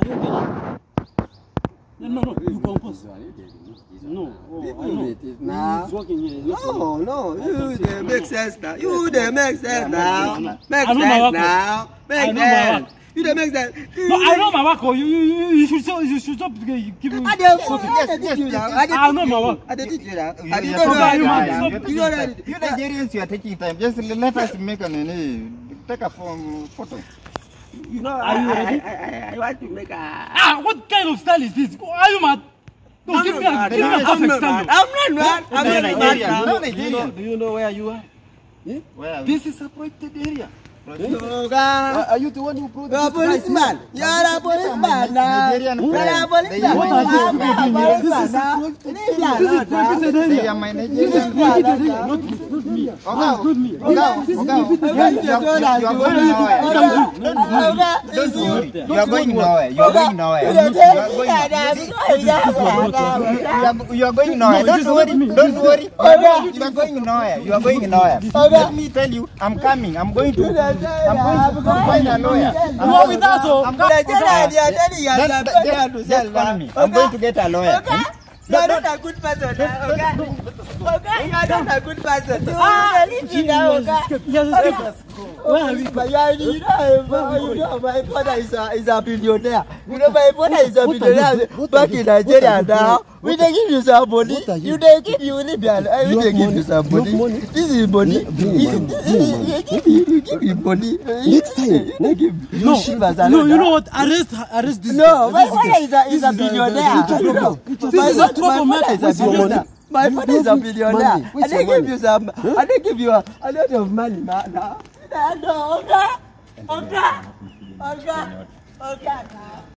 Are you okay? No, no, no, you compose. No, oh, I know. now. He's working here. No, No, no, you I they make sense now. You they make sense now. Make I know my sense work. now. I Make sense. You they make sense. no, I know my work. Oh, you, you, you, you should stop. You should stop. I dey I dey teach you now. I dey know teach my you. work. I dey teach you now. You- I know taking that. time. You know that. You Nigerians, you are taking time. Just let us make an any take a photo. You know, Are I, you I, ready? I, I, I want to make a. Ah, what kind of style is this? Are you mad? No, give me a, give me a perfect style. I'm not mad. I'm No, not mad. No, Do you know, Nigerian. do you know where you are? Where are we? This is a protected area. Oga. Are you the one who brought a policeman. You're a policeman now. You're a policeman. What are you I'm doing? a policeman. This is They area. are my This is friend. area. Not, not me. Oga, Not me. Oga, Oga, protected you are- you are- you are going nowhere. You are going nowhere. You are going nowhere. You are going You are, you are going nowhere. No, it is Don't worry. me. Don't worry. You are going nowhere. You are going nowhere. Let me tell you, I'm coming. I'm going to. I'm going to find a lawyer. You are with us, oh. I'm going they are telling you Just, that just, you have to sell me. I'm going to get a lawyer. Okay? You are not a good person okay? Okay? You are not a good person. Ah, leave me now, okay? Yes, escaped. Where are? But you, you know, you know, my father is a, is a billionaire. You know, my father is a billionaire back in Nigeria now. We dey give you some money. You dey give you Libya. We dey give you some money. This is money. You give you you give you money. Next time, dey give you No, shivers no, you know what? Arrest, arrest this No, my father is a is a billionaire. This my is a trouble my father is a What's your billionaire. money? My father is a billionaire. I dey give you some. I dey give you a, a lot of money, man. No, no, Oga, Oga, Oga, Oga.